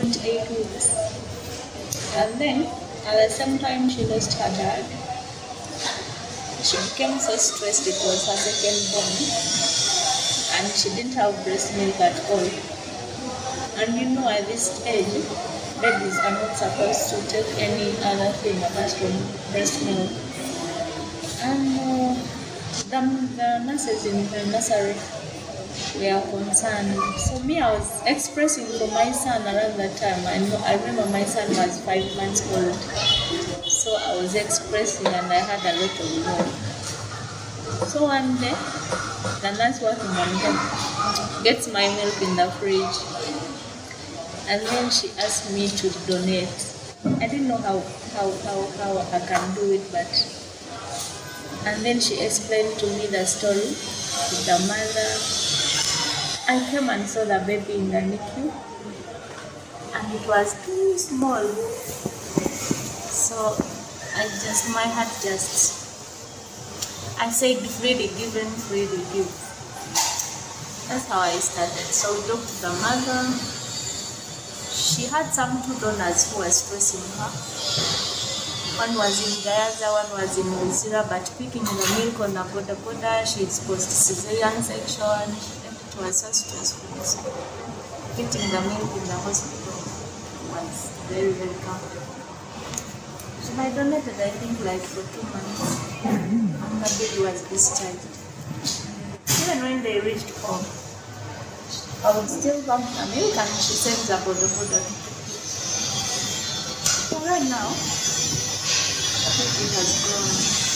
28 weeks. And then, same time, she lost her dad. She became so stressed, it was her second born. And she didn't have breast milk at all. And you know, at this age, babies are not supposed to take any other thing apart from breast milk. And uh, the, the nurses in the nursery were concerned. So me, I was expressing for my son around that time. I know I remember my son was five months old. So I was expressing and I had a lot of milk. So one day, the nurse working on him gets my milk in the fridge. And then she asked me to donate. I didn't know how, how, how, how I can do it, but and then she explained to me the story with the mother. I came and saw the baby in the NICU, and it was too small. So I just, my heart just, I said, freely given, freely give. That's how I started. So we talked to the mother. She had some two donors who were stressing her. One was in Gaza, one was in Mozilla, but picking the milk on the boda boda, she's post cesarean section. Was so stressful. So getting the milk in the hospital was very, very comfortable. So I donated, I think, like for two months. And the baby was discharged. Even when they reached home, I would still bump the milk and she sends the boda boda to. So right now, I think it has grown.